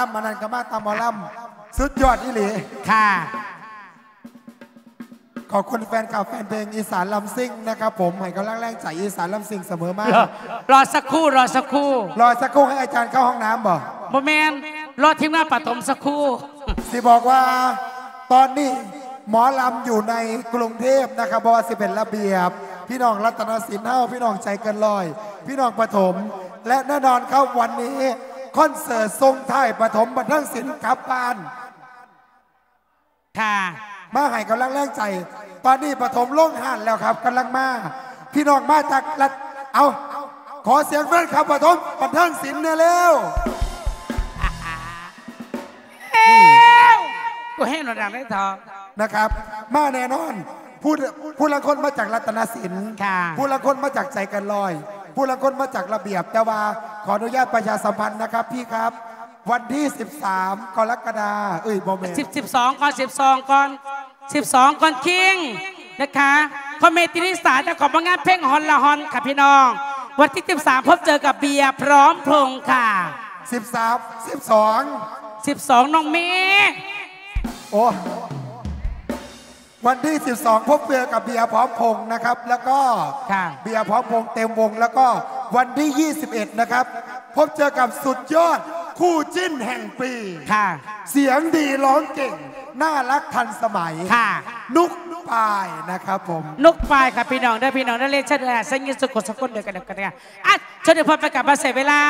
ลำมานันกมาตามหมอลำสุดยอดอีหลีค่ะ ขอบคุณแฟนข่าวแฟนเพลงอีสานลำซิ่งนะครับผมให้กำลังแรงใจอีสานลำซิ่งเสมอมารอรอสักครู่รอสักครู่รอสักครู่ให้อาจารย์เข้าห้องน้ำบ่โมเมนรอทีมงานปฐมสักครู่ สิบอกว่าตอนนี้หมอลำอยู่ในกรุงเทพนะครับเพราะว่าสิเป็นระเบียบ พี่น้องรัตนสินเท่าพี่น้องใจเกินลอย พี่น้องปฐมและแน่นอนครับวันนี้ คอนเสิร์ตทรงไทายปฐมบันเทิงศิลป์กลับบ้าน ค่ะ มาให้กำลังแรงใจ ตอนนี้ปฐมลงหันแล้วครับกำลังมา พี่น้องมาจากรัฐเอาขอเสียงแฟนครับปฐมบันเทิงศิลป์เนี่ยเร็วเอ้วกูให้หนดังได้ทองนะครับ มาแน่นอนผู้ผู้ละคนมาจากรัตนศิลป์ค่ะผู้ละคนมาจากใจกันลอย ผู้ละคนมาจากระเบียบแต่ว่า ขออนุญาตประชาสัมพันธ์นะครับพี่ครับ วันที่ 13 กรกฎาคมเอ้ยโมเมนสิบสิบสองก่อนสิบสองก่อนสิบสองก่อนคิงนะคะพ่อเมตินิสาเจะของงานเพลงฮอนละฮอนค่ะพี่น้อง วันที่สิบสามพบเจอกับเบียร์พร้อมพลงค่ะ 13 12สิบสองน้องเมย์โอ้ วันที่ 12 พบเจอกับเบียร์พร้อมพงษ์นะครับ แล้วก็ค่ะเบียร์พร้อมพงษ์เต็มวง แล้วก็วันที่ 21 นะครับ พบเจอกับสุดยอดคู่จิ้นแห่งปี ค่ะ เสียงดีร้องเก่ง น่ารักทันสมัยค่ะ นุกปายนะครับผมนุกปลายค่ะพี่น้องได้อพี่น้องได้เล่นเช่นเดียวกันสัญญาสุกสกุลเดียวกันเดียวกันเนี่ยอะเชิญเดี๋ยวพอไปกลับมาเสียเวลา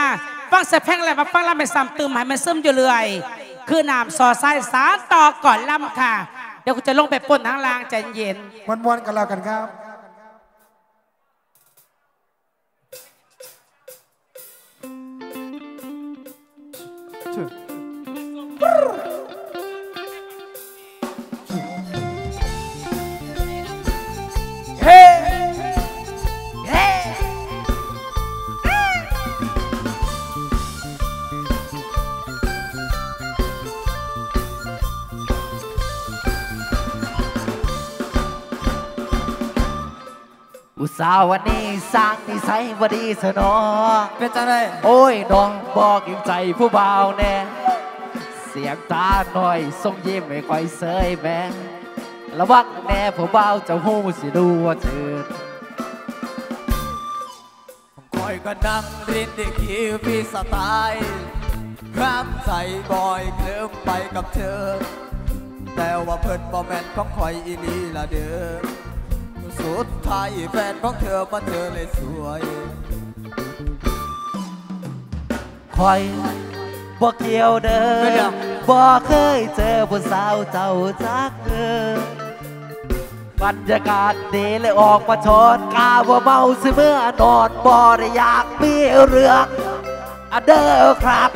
ฟังเสียงเพลงอะไรมาฟังลำไปซ้ำตึมให้มันซึมอยู่เรื่อยคือน้ำซอไส้สารต่อก่อนลำค่ะ เดี๋ยวกูจะลงไปป่นทางล่างใจเย็นมวนๆกันแล้วกันครับ สาห์วันนี้สร้างนิสัยบดีเสนอเป็นจังไดโอ้ยน้องบอกยิงใจผู้บ่าวแน่เสียงตาหน่อยทรงยิ้มไม่ค่อยเสยแม่ระวังแน่ผู้บ่าวเจะหูสิดูว่าเจิดคอยก็นั่งรินดิคิวพี่สไตล์ข้ามใจบ่อยเคลิ้มไปกับเธอ แต่ว่าเพิ่นบ่แม่นของคอยอีหลีละเด้อสุด ท้ายแฟนของเธอมาเธอเลยสวยคอยบ่เกี่ยวเด้เป็นหยัองบ่เคยเจอผู้สาวเจ้าจักเออบรรยากาศดีเลยออกมาชนกาว่าเมาสิเมื่อนอนบ่ได้อยากมีเรื่องอะเด้อครับ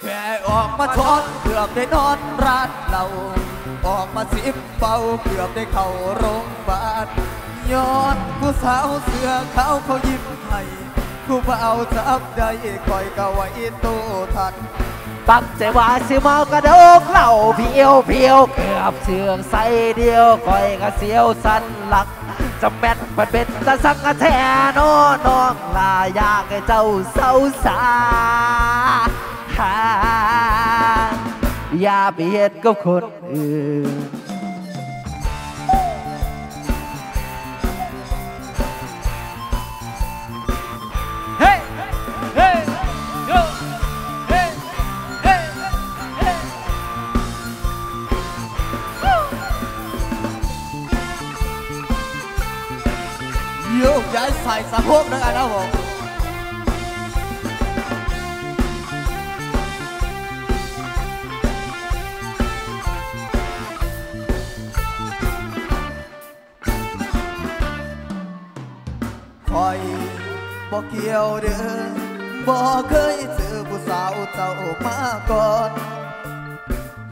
แค่ออกมาช้อนเกือบได้นอนร้านเรา ออกมาสิบเป่าเกือบได้เข้าโรงพยาบาลย้อนผู้สาวเสื้อขาเขายิ้มให้ผู้เบ่าจับได้คอยก็ไว้ตู้ทันตั้งใจว่าสิมากระโดกเหล่าเพียวเพียวเกือบเชืองใส่เดียวคอยกะเสียวสันหลักจะแม่นมันเป็นตะสังกะแทนอน้องลาอยากให้เจ้าเศร้าสาหา อย่าไปเห็นกับคนอื่นเฮ้เฮ้โยเฮ้เฮ้เฮ้โยกย้ายใส่สะโพกด้วยกันนะผม บอกเกี่ยวเด้อบอกเคยเจอผู้สาวเจ้ามาก่อน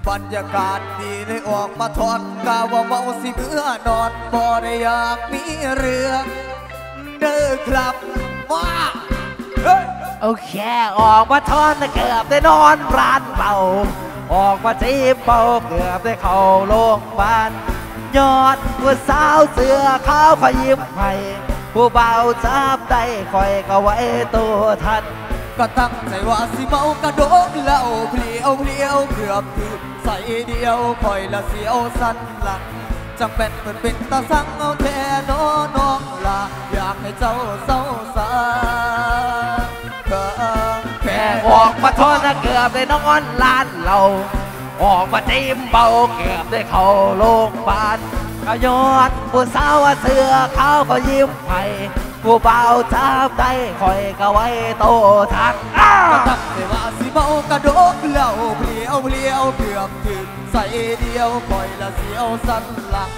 บรรยากาศดีเลยออกมาทอนกาว่าเมาสิเมื่อนอนบ่ได้อยากมีเรื่องเด้อครับมาเฮ้ยโอเค ออกมาทอนเกือบได้นอนร้านเบาออกมาจีบเบาเกือบได้เข้าโรงพยาบาลยอดผู้สาวเสือขาวขยิ้มให้ ผู้เบาจับได้คอยก็ไว้ตัวทัน ก็ตั้งใจว่าสิเมากระโดดเหล้าเพลียวเพลียวเกือบถึงใส่เดียวคอยละเสียวสันหลังจังเป็นเหมือนเป็นตาสังเอาแท่น้อน้องลาอยากให้เจ้าเศร้าสาแค่ออกมาทอนเกือบได้นอนลานเราออกมาจิ้มเบาเกือบได้เข้าโรงพยาบาล ก็ยอดผู้สาวเสือเขาก็ยิ้มให้ผู้เบาช้ำได้คอยก็ไว้โตทักอ้าก็ตั้งใจว่าสิเมากระโดดเหล้าเพลียวเพลียวเกือบถึงใส่เดียวคอยละเสียวสันหลัง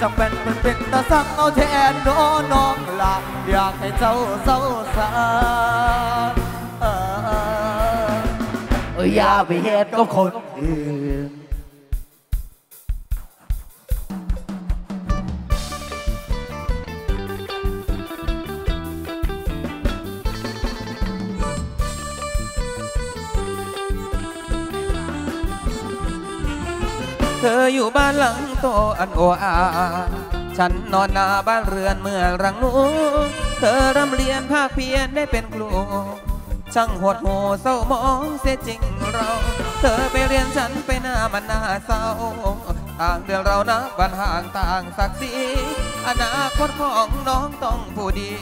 จังเป็นเหมือนเป็นตาสังเอาแทนน้อน้องลาอยากให้เจ้าเศร้าสาเออเอ้ยอย่าไปเหตุกับคนอื่น ธออยู่บ้านหลังโตอันโออาฉันนอนหน้าบ้านเรือนเมื่อรังนูเธอรำเรียนภาคเพียนได้เป็นครูช่างหดหูเศร้ามองเสียจริงเรา เธอไปเรียนฉันไปหน้ามันหน่าเศร้า ต่างเดือนเรานะบันห่างต่างศักดิ์ศรีอนาคตของน้องต้องผู้ดี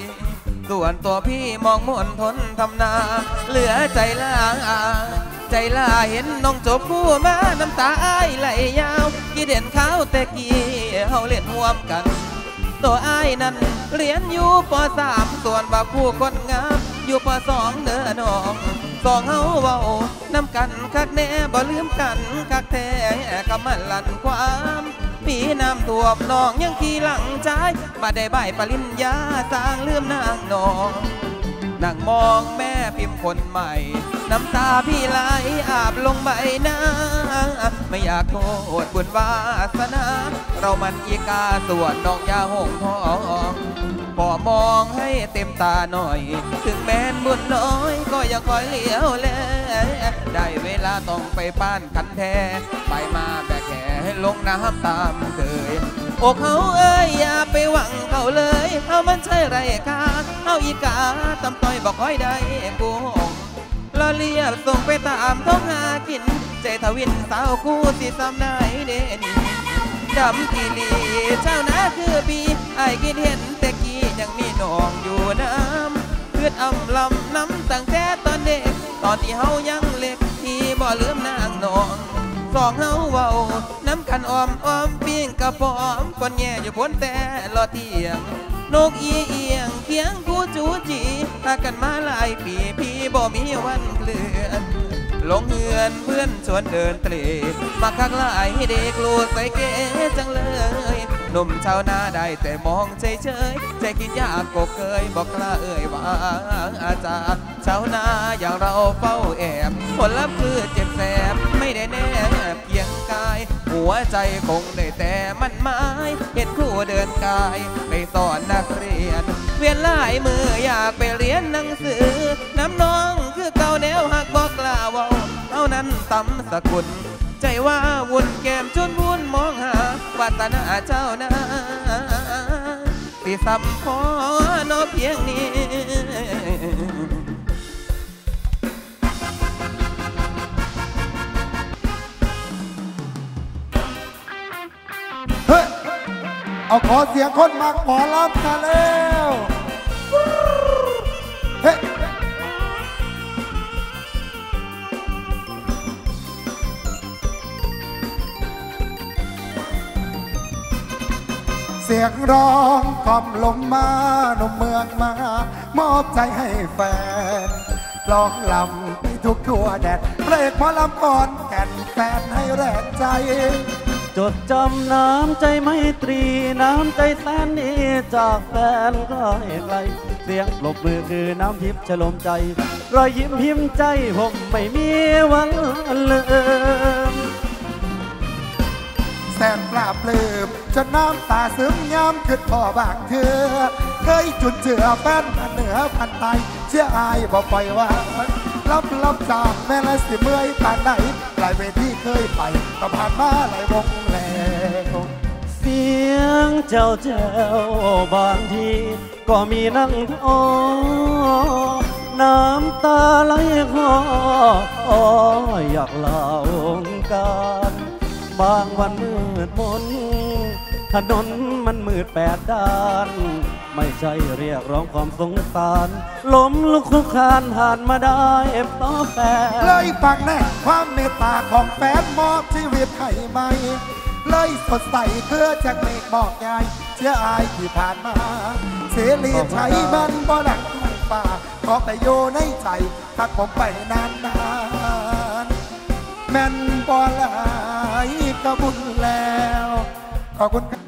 ส่วนตัวพี่มองมนทนทำนา เหลือใจลาง ใจลาเห็นน้องจบคู่มาน้ำตาอ้ายไหลยาวกี่เด่นขาวแต่กี้เฮาเล่นร่วมกัน ตัวอ้ายนั้นเรียนอยู่ปสามส่วนว่าผู้คนงาม อยู่ปสองเด้อน้องสองเฮาเว้านำกันคักแน่บ่ลืมกันคักแท้คำมันลั่นความปีน้ำท่วมน้องยังขี่หลังใจมาได้ใบปริญญาสร้างลืมนางน้อง นั่งมองแม่พิมพ์คนใหม่ น้ำตาพี่ไหลอาบลงใบหน้า ไม่อยากโทษบุญวาสนา เรามันอีกาสวนน้องยาหงทองพอมองให้เต็มตาหน่อย ถึงแม้นบุญน้อยก็ยังคอยเลี้ยวแลได้เวลาต้องไปป้านคันแท้ ไปมาแบกแขให้ลงน้ำตามเคย อกเขาเอ้ยอย่าไปหวังเขาเลยเอามันใช่ไรค่าเอาอีกาตำต้อยบอกค่อยได้กูหงละเลียบส่งไปตามท้องหากิน ใจทวินสาวคู่สิซ้ำได้เดนี่ดำกีลีเจ้านาคือปีไอ้ายคิดเห็นแต่กี้ยังมีน้องอยู่น้ำเพื่อนอำลำน้ำตั้งแต่ตอนเด็ก ตอนที่เฮายังเล็กที่บ่ลืมนางนอง สองเฮาเว้าน้ำกันอ้อมอ้อมปิ้งกระป๋อมก่อนแย่อยู่พ้นแต่รอเทียงนกอีเอียงเคียงกูจูจีหากันมาหลายปีพี่บ่มีวันเคลื่อนลงเฮือนเพื่อนชวนเดินเตรมาคักลายเด็กลูกใส่เก๋จังเลยหนุ่มชาวนาได้แต่มองเฉยเฉยใจคิดยากก็เคยบอกกล้าเอ่ยว่าอาจารย์ชาวนาอย่างเราเฝ้าแอบผลลัพธ์คือเจ็บแสบไม่ได้แนบเพียงกาย หัวใจคงได้แต่มันหมายเห็นครูเดินกาย ไปสอนนักเรียน เวียนหลายมืออยากไปเรียนหนังสือ น้ำน้องคือเก่าแนวหักบอกกล่าวเว้าเท่านั้นตำสกุล ใจว่าวุ่นแก้มจนวุ่นมองหาวาสนาเจ้านาสิสัมพอนอเพียงนี้ เอาขอเสียงคนมักหมอลำมาแล้วเฮ้เสียงร้องกล่อมลมมาหนุ่มเมืองมา มอบใจให้แฟนร้องลำไปทุกทั่วแดนเพลงหมอลำก่อนแก่นแฟนให้แรงใจ จดจำน้ำใจไมตรีน้ำใจแสนดีจากแฟนไกลไกล เสียงปรบมือคือน้ำทิพย์ฉลมใจ รอยยิ้มพิมพ์ใจผมไม่มีวันลืมแสนปราบปลื้มจนน้ำตาซึมย้ำขึ้นพ่อบางเถือเคยจุนเจือแฟนเหนือพันใต้เชื่ออายบอกปล่อยว่าง รับรับจากแม่ละสิเมื่อยปานไหนหลายเวทีเคยไปก็ผ่านมาหลายวงแล้วเสียงเจ้าเจ้าบางที ก็มีนั่งท้อน้ำตาไหลคออ้ออยากลาองการ บางวันมืดมนถนนมันมืดแปดด้าน ไม่ใช่เรียกร้องความสงสาร ล้มลุกคลุกคลานผ่านมาได้ต่อแปเลยฟังแน่ความเมตตาของแฟนมอบชีวิตให้ไหม เลยสดใสเพื่อจากเมฆบอกยายเชื่ออายที่ผ่านมา เสรีใช้มันบ่หลักทุ่งป่าขอแต่โยในใจทักผมไปนานนานๆแม่นบ่หลายก็บุญแล้วขอบคุณ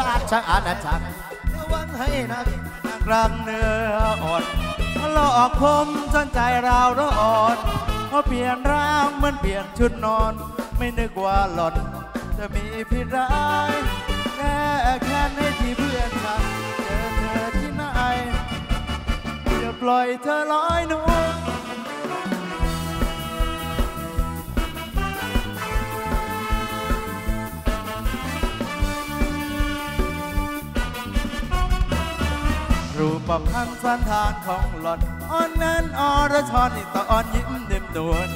ราชอาณาจักรระวังให้นักนักรังเนื้ออ่อนหลอกผมจนใจเราร้อนเพราเปลี่ยนร่างเหมือนเปลี่ยนชุดนอน ไม่นึกว่าหล่อนจะมีพิร้ายแค่แค่ในที่เพื่อนกันเจอเธอที่ไหนอย่าปล่อยเธอลอยนวล รูปพันธ์สันฐานของหล่อนอ่อนนั้นอรชรนี่ตอนยิ้มเด็มนวล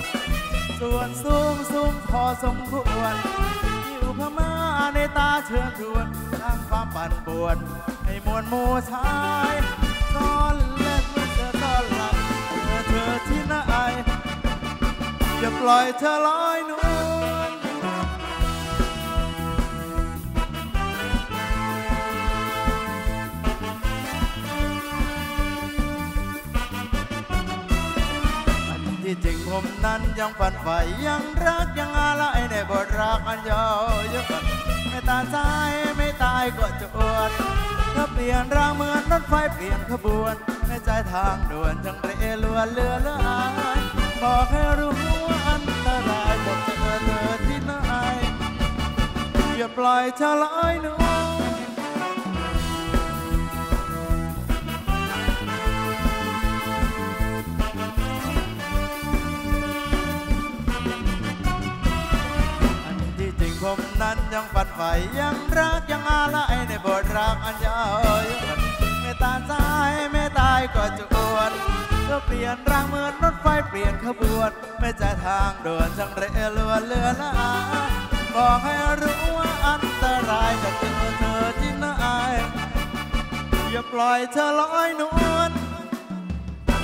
ส่วนสูงสูงพอสมควรผิวพม่าในตาเชิญชวนสร้างความปั่นป่วน ให้มวลหมูชายซ่อนเล่นเมื่อเธอต้อนรับเธอเธอที่ไหนอย่าปล่อยเธอลอย ที่จริงผมนั้นยังฝันใฝ่ยังรักยังอะไรในบทรักอันยาวยันไม่ตายใจไม่ตายก็จวนถ้าเปลี่ยนร่างเหมือนรถไฟเปลี่ยนขบวน ในใจทางด่วนจังเรลวนเรือละอายบอกให้รู้ว่าอันตรายบอกเจอเธอที่ไหนอย่าปล่อยเธอลอยนวล มนั้นยังฝันใฝ่ยังรักยังอะไรในบทรักอันยาวยันไม่ตายใจไม่ตายก็จวนก็เปลี่ยนร่างเหมือนรถไฟเปลี่ยนขบวน ไม่ใจทางด่วนจังเรลวนเรือละอาบอกให้รู้ว่าอันตรายจะเจอเธอที่ไหนอย่าปล่อยเธอลอยนวล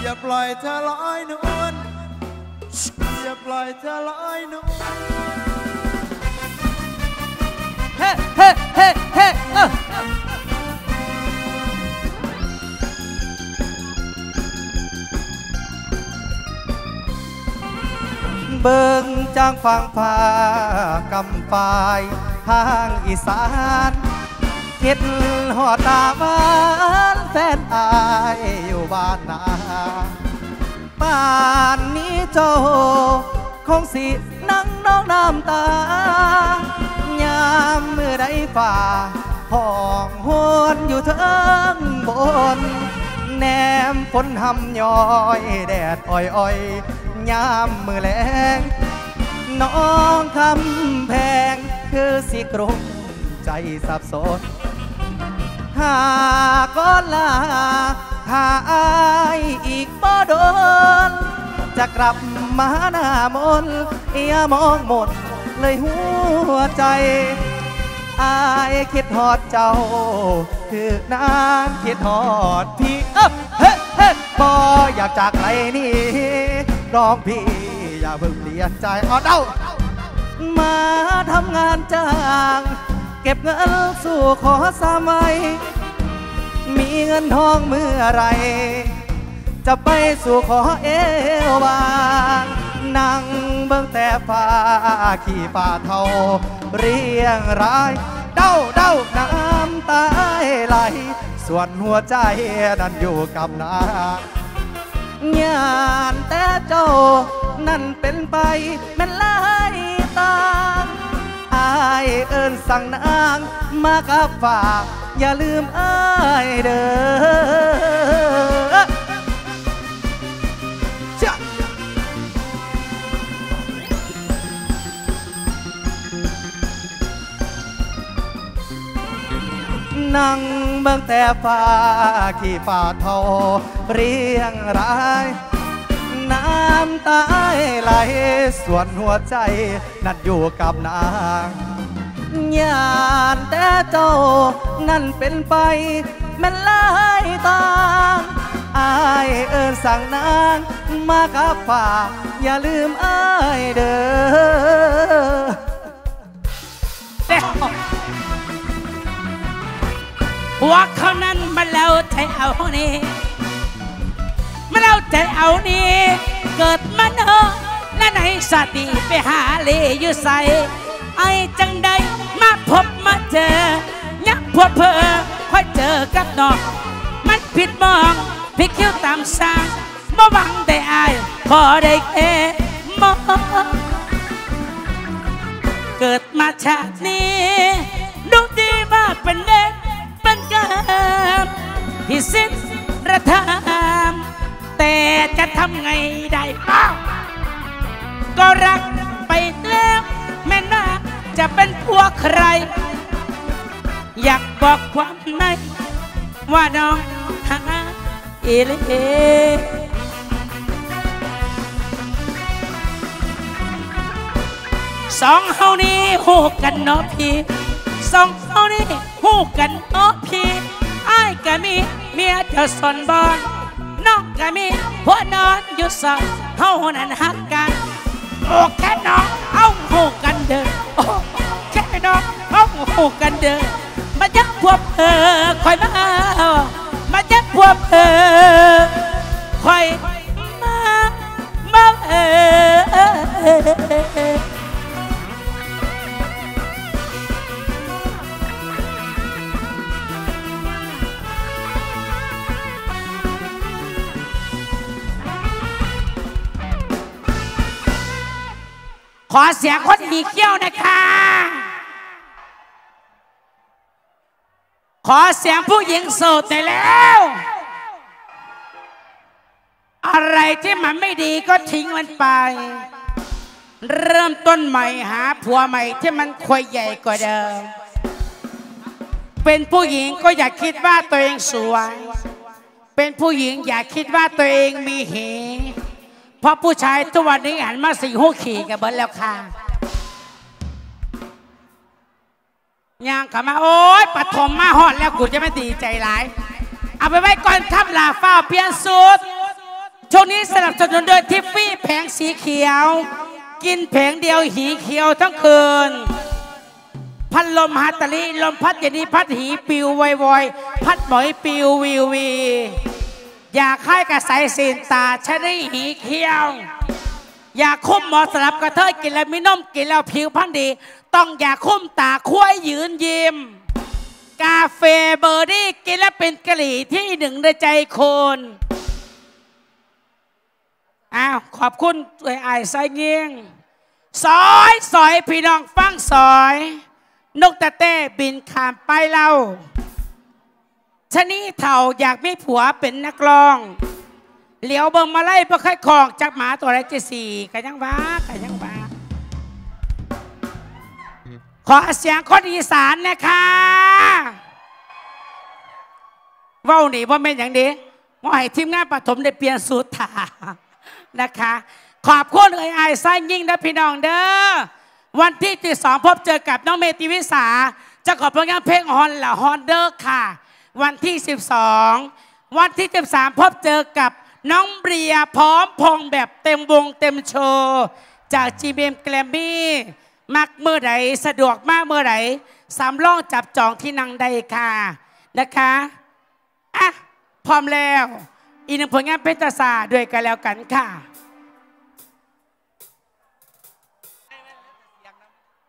อย่าปล่อยเธอลอยนวลอย่าปล่อยเธอลอยนวล เฮ้เฮ้เฮ้เฮ้เออเบิ่งจางฟังพากำปายทางอีสานคิดหอดตาบ้านแฟนอายอยู่บ้านนาบ้านนี้โจคงสินั่งน้องน้ำตาามมือใดฝ่าห้องหวนอยู่เทิงบน แนมฝนหำย้อยแดดอ่อยอ่อยๆยามมือแลงน้องคำแพงคือสิกรุงใจสับสน หากก็ลาถ้าอายอีกบ่โดน จะกลับมาหน้ามนอย่มองหมด เลยหัวใจ อายคิดฮอดเจ้า คือนางคิดฮอดพี่เอ้อเฮ้เฮ้บออยากจากไรนี่ร้องพี่อย่าเพิ่งเปลี่ยนใจเอ๋อเด้ามาทำงานจ้างเก็บเงินสู่ขอสามัย มีเงินทองเมื่อไร จะไปสู่ขอเอวบาง นั่งเบิ่งแต่ฟ้าขี่ป่าเทาเรียงราย เด้าเด้าน้ำตาไหล ส่วนหัวใจนั้นอยู่กับนางงานแต่เจ้านั่นเป็นไปแม่นหลายตางอายเอิญสั่งนางมากับฝาก อย่าลืมอายเด้อ นั่งเบิ่งแต่ฟ้าขี่ฟ้าเทาเรียงรายน้ำตาไหลส่วนหัวใจนั่นอยู่กับนางยานแต่เจ้านั่นเป็นไปแมันหลายตางอายเอิญสั่งนางมากับฝาอย่าลืมอายเด้อ วหัวเขานั้นมาแล้วใจเอานี่มาแล้วใจเอานี่เกิดมาเนอะและในสติไปหาเลอยู่ใส่ไอจังใดมาพบมาเจอยักพวเพอค่อยเจอกับนองมันผิดมองผิดคิ้วตามสร้างมาหวังได้อายขอได้แค่มองเกิดมาชาตินี้ดูดีมากเป็นเด็กามที่สิ้นระทามแต่จะทำไงได้บ้าก็รักไปแล้วแม่น่าจะเป็นพวกใคร อยากบอกความในว่าน้องหาเอเลสองเฮานี่ฮู้กันเนาะพี่สองเฮานี่ ฮู้กันเนาะพี่อ้ก็มีเมียจะสนบอนน้องก็มีหัวนอนอยู่สองเฮานั้นฮักกันโอ้แค่น้องเฮาฮู้กันเด้อโอ้แค่น้องเฮาฮู้กันเด้อมาจักพวกเธอคอยมามาจักพวกเธอ เสียงคนมีเขี้ยวนะคะ ขอเสียงผู้หญิงโสดหน่อยแล้ว อะไรที่มันไม่ดีก็ทิ้งมันไป เริ่มต้นใหม่หาผัวใหม่ที่มันควยใหญ่กว่าเดิม เป็นผู้หญิงก็อย่าคิดว่าตัวเองสวย เป็นผู้หญิงอย่าคิดว่าตัวเองมีเห เพราะผู้ชายทุกวันนี้หันมาสี่หูขี่กันเบิดแล้วค่ะย่างเข้ามาโอ๊ยปฐมมาหอดแล้วกูจะไม่ดีใจร้าย เอาไปไว้ก่อนครับลาฟ้าเพียนสุดช่วงนี้สนับสนุนโดยทิฟฟี่แผงสีเขียว กินแผงเดียวหีเขียวทั้งคืน พัดลมฮัตตาลีลมพัดอย่างนี้พัดหีปิววอยๆพัดหมอยปิววิววี อยากให้กระใสสินตาชะนีหีเขียว อยากคุ้มหมอสลับกระเทยกินแล้วมีนมกินแล้วผิวพรรณดี ต้องอยากคุ้มตาคุ้ยยืนยิ้มกาแฟเบอร์ดี้กินแล้วเป็นกะหรี่ที่หนึ่งในใจคนอ้าวขอบคุณไอ้ไอ้ไส้เงี้ยงสอยสอยพี่น้องฟังสอย นกตะเต้บินข้ามไปเล่า ชะนีเถ่าอยากมีผัวเป็นนักร้อง เหลียวเบิ่งมาไล่บ่ค่อยคองจากหมาตัวไรจะสี่กันยังว้ากันยังว้าขอเสียงคนอีสานนะคะว้าหนีว่าเป็นอย่างนี้ว่าให้ทีมงานปฐมได้เปลี่ยนสูตรถานะคะ ขอบคุณเอ่ยไอ้ไส้ยิ่งนะพี่น้องเด้อวันที่ที่สองพบเจอกับน้องเมติวิสาจะขอผลงานเพลงฮอนละฮอนเดอร์ค่ะ วันที่ 12 วันที่ 13 พบเจอกับน้องเบียพร้อมพงแบบเต็มวงเต็มโชว์จาก GBM แกรมมี่มักเมื่อไหร่สะดวกมากเมื่อไหร่สามล่องจับจองที่นั่งไดค่ะนะคะอะพร้อมแล้ว อีกหนึ่งผลงานเพชรศาด้วยกันแล้วกันค่ะ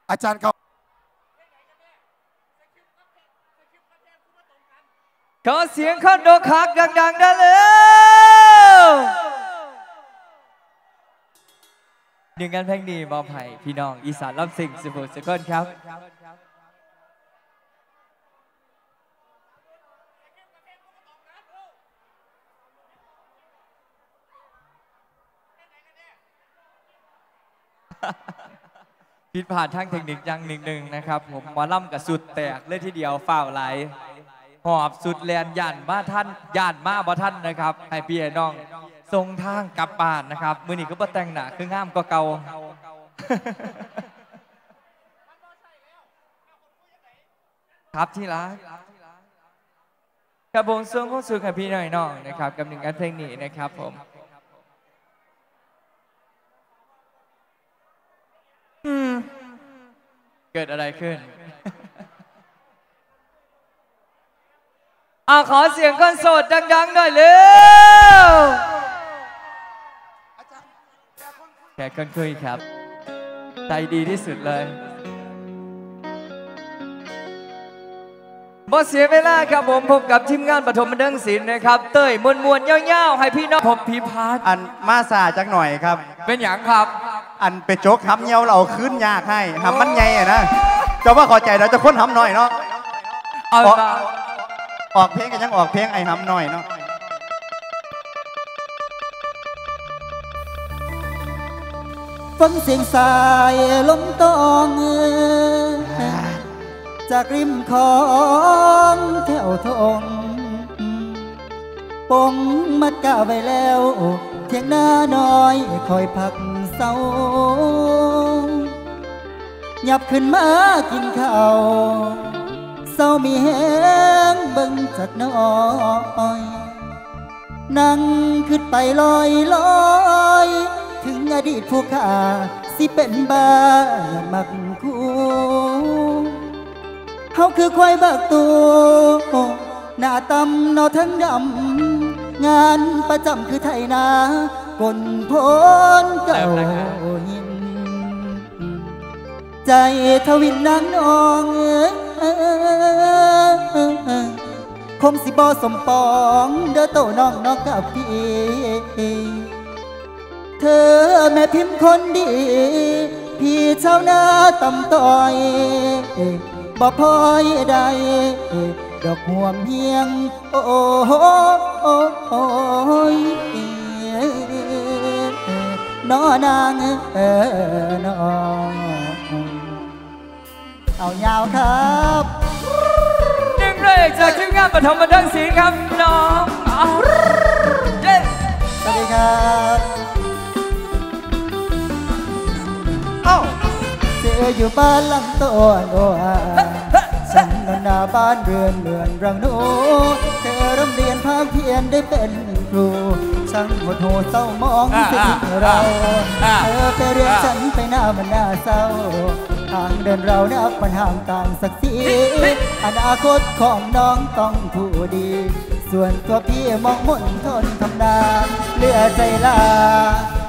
อาจารย์เขา ขอเสียงคอนโดคักดังๆได้เลยหนึ่งงานเพลงดีมอบให้พี่น้องอีสานรับสิ่งสุภุสุคนครับผิดพลาดทางเทคนิคอยังหนึ่งหนึ่งนะครับ ผมมาล่ำกับสุดแตกเลยทีเดียวฝ้าวไหล หอบสุดแลนย่านมาท่านย่านมาบ่ท่านนะครับให้พี่น้องทรงทางกลับบ้านนะครับ มือนี้ก็บ่แต่งหนาคืองามก็เก่าครับที่รักครับผมส่งข้าสู่กับพี่หน่อยน้องนะครับกับหนึ่งงานเพลงนี้นะครับผมเกิดอะไรขึ้น อาขอเสียงคนโสดดังๆหน่อยเร็วแขกคนคุยครับ ใจดีที่สุดเลยบ่เสียเวลาครับผมพบกับทีมงานปฐมบันเทิงศิลป์นะครับ เต้ยมวนมวนๆเย้าวๆให้พี่น้องผมพีพาร์ทอันมาสาจักหน่อยครับ เป็นอย่างครับ อันไปโจกหำเงียวเราขึ้นยากให้หำมันใหญ่อะนะเจะว่าขอใจเราจะค้นหำหน่อยเนาะเอา ออกเพลงกันยังออกเพลงไอ้หำหน่อยเนาะฟังเสียงสายลมตองจากริมของแถวทงปงมัดกาไว้แล้ว เทียงหน้าน้อยคอยพักเศร้าหยับขึ้นมากินข้าว เศร้ามีแหงเบิ่งจักหน้อยนั่งขึ้นไปลอยลอยถึงอดีตผู้ข้าสิเป็นบ้าอย่ามักคู่เขาคือควายบักตัวหน้าตำนอทั้งดำงานประจำคือไทยนากลพ้นเก่าหินใจทวินนางนอง คงสิบอสมปองเด้อโตน้องน้องกับพี่ เธอแม่พิมพ์คนดี พี่เจ้าหน้าตำต้อยบ่พอยใดดอกห่วงเฮียง โอ้โหโอ้ยนอนางเออนอเอายาวครับ หนึ่งเพลงจากทีมงานปฐมบันเทิงศิลป์ครับน้องเย้สวัสดีครับเอ้าเจออยู่บ้านหลังโตโนอาฉันนอนหน้าบ้านเรือนเรือนรังโนเธอร่ำเรียนภาคเพียนได้เป็นครูช่างหดหูเศร้ามองสิ่งเรา เธอไปเรียนฉันไปหน้ามันหน้าเศร้า ทางเดินเรานับปัญหาต่างสักสีอนาคตของน้องต้องผู้ดี ส่วนตัวพี่มองมุ่นทนทำนาเลือใจลา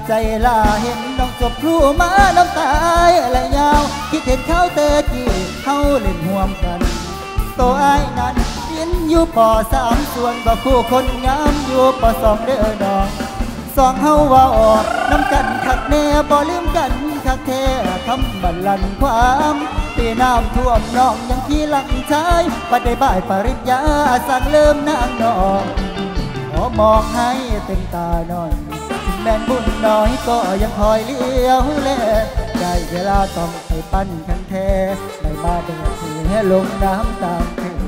ใจลาเห็นน้องจบครูมาน้ำตายและยาว คิดเห็นเขาเตะกี้เขาเล่นห่วมกันตัวไอ้ายนั้นเรียนอยู่ปสามส่วนบ่คู่คนงามอยู่ปสองเด้อดองสองเฮาว่าออกน้ำกันคักแน่บ่ลืมกันคักแท้ คำบัลลันความปีน้ำท่วมน้องยังขี้หลังชายปได้บ่ายปริญญาสั่งเริ่มนางนองขอมองให้เต็มตาหน่อยถึงแม่นบุญน้อยก็ยังคอยเลี้ยวแลได้เวลาต้องไปปั้นคันแท้ไม่มาเดือให้ลงน้ำตามถึง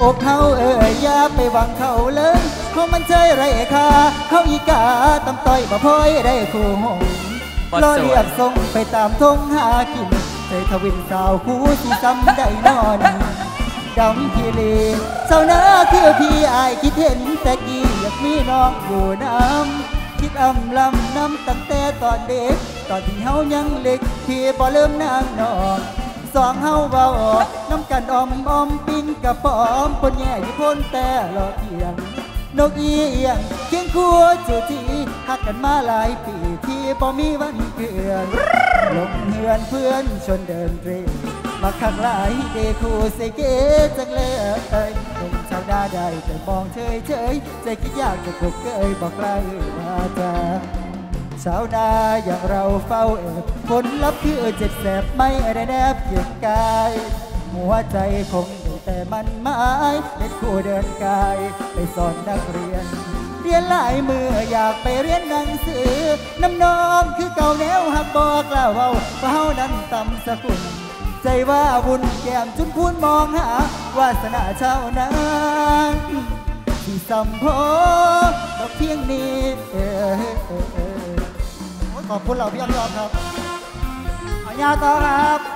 อกเขาเอ่ยยาไปหวังเขาเลยเพราะมันเจยไรค่าเขาอีกาตำต้อยบ่พอยได้คู่หง รอเรียบส่งไปตามทงหากินใจทวินสาวคู่สิซ้ำได้นอนดำพีเลเจ้าหน้าคือพี่อายคิดเห็นแต่กี้อยากมีน้องอยู่น้ำคิดอำลำน้ำตั้งแต่ตอนเด็ก ตอนที่เฮายังเล็กพี่บ่เริ่มนางนอนสองเฮาเบาน้ำกันอมอมปิ้งกระป๋อมปนแย่ยู่พ้นแต่รอเพียงนกเอียงเคียงคู่จูจีหักกันมาหลายปี ที่บ่มีวันเกือนลงเฮือนเพื่อนชวนเดินเรมาขักหลายเดคู่ใส่เกจังเลยเอ้ยหนุ่มชาวนาได้แต่มองเฉยเฉยใจคิดอยากจะกบเกยบอกไกลว่าจะชาวนาอย่างเราเฝ้าเอบผลลัพธ์คือเจ็บแสบไม่ได้แนบเกียงกาย หัวใจคงได้แต่มันหมายเป็นคู่เดินกาย ไปสอนนักเรียน เรียนหลายมืออยากไปเรียนหนังสือ น้ำนองคือเก่าแนวหักบอกล่าวเว้าเฝ้านั้นต่ำสกุลใจว่าบุญแก้มจุนพูนมองหาวาสนาชาวนาที่สัมโพดอกเพียงนี้เออเออเออขอบคุณเราพี่อันยอมครับขอยาต่อครับ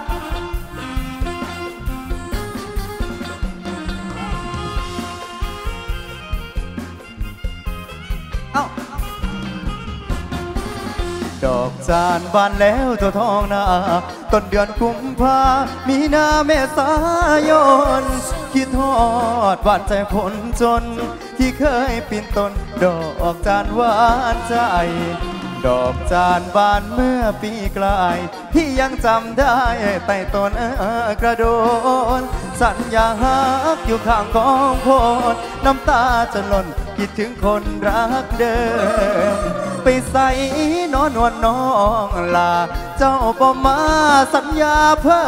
ดอกจานบานแล้วตัวทองนาต้นเดือนกุมภามีนาเมษายน คิดทอดหวานใจคนจน ที่เคยปีนต้น ดอกจานหวานใจ ดอกจานบานเมื่อปีกลาย ที่ยังจำได้ใต้ต้นกระโดน สัญญาฮักอยู่ข้างกองโพดน้ำตาจะหล่นคิดถึงคนรักเดิม ไปใส่นอนวลน้องลา เจ้าบ่มาสัญญาเพิ่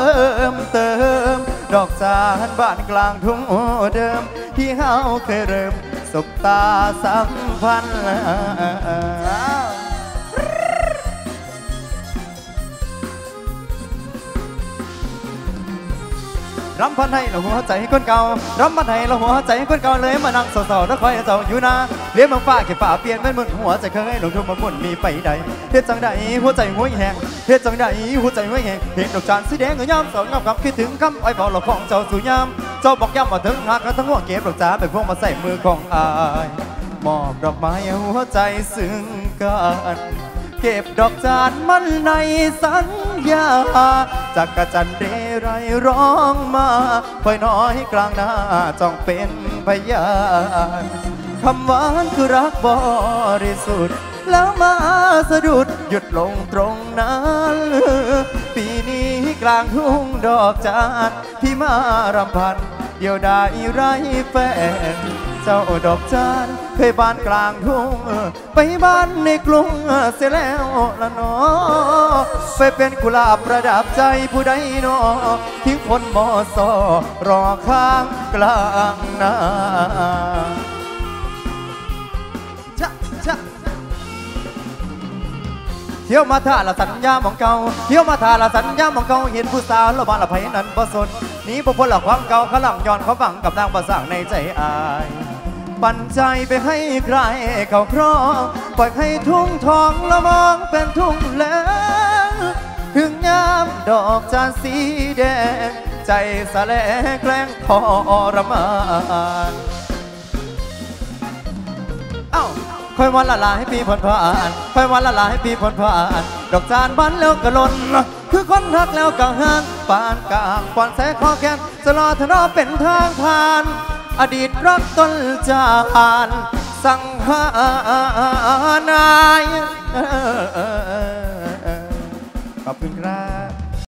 มเติม ดอกจานบ้านกลางทุ่งเดิม ที่เฮาเคยเริ่มสบตาสัมพันธ์ รำพันให้เราหัวใจให้คนเก่ารำพันให้เราหัวใจให้คนเก่าเลยมานั่งเศร้าๆแล้วคอยเจ้าอยู่นาเลี้ยงมังฟ้าเก็บฝ่าเปลี่ยนเป็นมุนหัวใจเคยลงทุนมามุนมีไปใดเฮ็ดจังใดหัวใจหัวแหงเฮ็ดจังใดหัวใจหัวแหงเห็นดอกจานสีแดงเงยยามสองงามกับคิดถึงคำอ้อยบอกเราของเจ้าสู่ยามเจ้าบอกย้ำมาถึงหักและทั้งหัวเก็บดอกจานไปพวงมาใส่มือของอายมอบดอกไม้หัวใจซึ้งกันเก็บดอกจานมันในสัญญาจากกระจันเร ไรร้องมาค่อยน้อยกลางหน้าจ้องเป็นพยานคำหวานคือรักบริสุทธิ์แล้วมาสะดุดหยุดลงตรงนั้นปีนี้กลางทุ่งดอกจานพี่มารำพัน เดียวดายไรแฟน เจ้าดอกจานเคยบ้านกลางทุ่งไปบ้านในกรุงเสียแล้วละนอไปเป็นกุหลาบประดับใจผู้ใดนอทิ้งคนมอสอรอข้างกลางนาเที่ยวมาท่าละสัญญาหมองเก่าเที่ยวมาท่าละสัญญาหมองเก่าเห็นผู้สาวละบ้านละไผนั้นบ่สนนี้บ่พ้นละความเก่าขลังย้อนเขาฝังกับนางประสร้างในใจอาย ปันใจไปให้ใครเขาครองปล่อยให้ทุ่งทองละมองเป็นทุ่งแล้วถึงยามดอกจานสีแดง ใจสะแลแกล้งทรมานเอ้าคอยวันละลายปีผ่อนผ่านคอยวันละลายปีผ่อนผ่าน ดอกจานบานแล้วก็ล่นคือคนรักแล้วก็ห่างปานกลางปอนแสคอแขนจะรอทะเลาะเป็นทางผ่าน อดีตรักต้นจานสังหารนายขอบคุณครับ